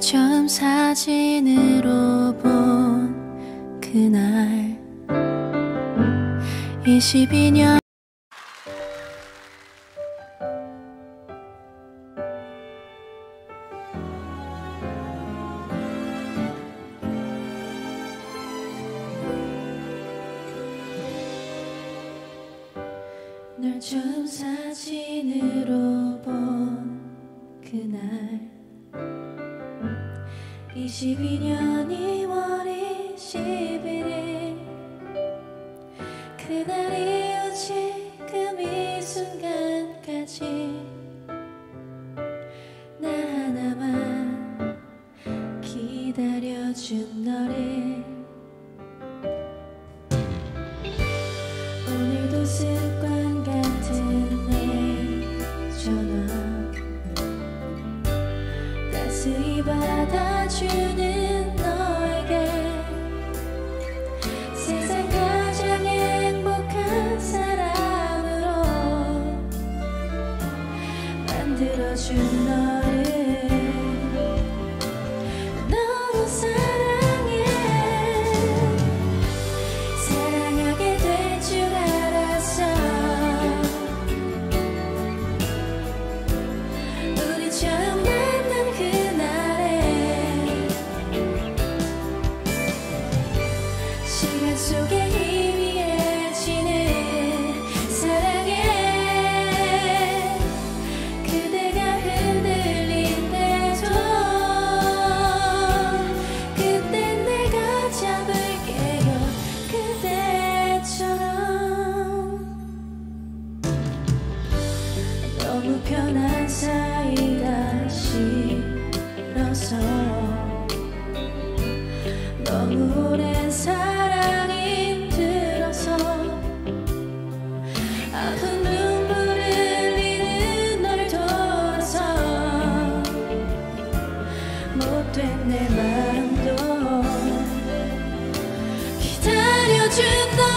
널 처음 사진으로 본 그날. 22년 널 처음 사진으로 본 그날 22년 2월 21일 그날이 오지 금 이 순간까지 나 하나만 기다려준 너를 쓰이 받아주는 너에게. 세상 가장 행복한 사람으로 만들어준 너 시간 속에 희미해지는 사랑에 그대가 흔들릴 때도 그땐 내가 잡을게요 그대처럼. 너무 편한 삶. 去走